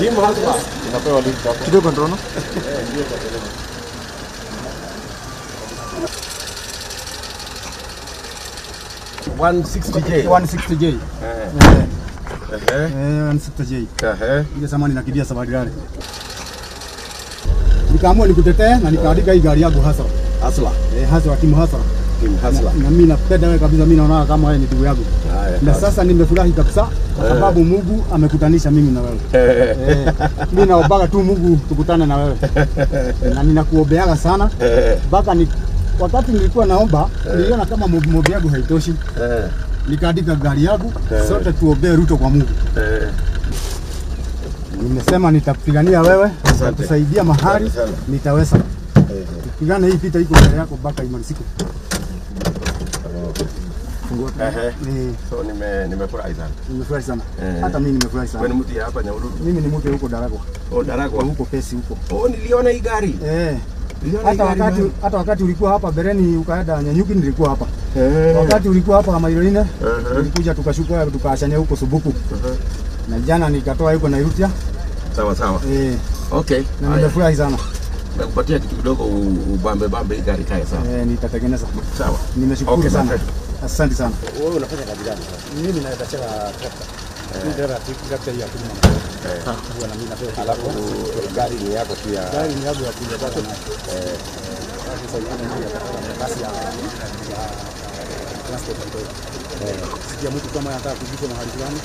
Jim Hasma. Napewa link hapo. Kidogo ndio unaona? Eh, ndio. 160J. Eh, Eh, eh, eh, 160J. eh. Ile samani nakimbia safari gari. Nikaamua nikutetee na nikaandika hii gari yangu hasa. Hasla. Eh, hasa timu hasa. Na mimi napenda wewe kabisa, mimi naona kama wewe ni ndugu yangu. Na sasa nimefurahi kabisa kwa sababu Mungu amekutanisha mimi na wewe. Eh, Eh, mimi naomba tu Mungu tukutane na wewe. Na ninakuombeaga sana eh, mpaka ni wakati nilikuwa naomba niliona kama mobi yangu haitoshi, eh, nikaandika gari yangu Eh. sote tuombee Ruto kwa Mungu. eh. Nimesema nitakupigania wewe, nitakusaidia mahali Asante sana. nitaweza. Eh, Pigana hii vita iko mbele yako mpaka imalizike. eh, eh. Eh, nimefurahi sana. nimefurahi sana. Eh. Hata mimi nimefurahi Wewe ni mtu hapa Nyahururu? Mimi ni mtu huko Daragwa. Oh, Daragwa. Huko pesi huko. Oh, niliona hii gari. Eh. Hii Hata wakati hata wakati ulikuwa hapa Bereni ukaenda Nyanyuki nilikuwa hapa. hey. Wakati ulikuwa hapa Mairoine Mhm. tulikuja tukashuka tukaashania huko Subuku. uh -huh. Na jana nikatoa huko Nairutia. Sawa sawa. Eh, Okay. na nimefurahi sana. Nakupatia kitu kidogo ubambe bambe gari kae sawa. Eh, nitatengeneza. Sawa. Nimeshukuru Okay, sana. Asante sana. Wewe unafanya kazi gani? Mimi naweza chela trakta. Ndio trakta hii ya kulima. Huwa na mimi napewa. Alafu gari ni yako pia. Gari ni yangu ya kuja tatu. Eh. Sasa ni ya basi ya transport. Eh. Sikia mtu kama anataka kujiko mahali fulani.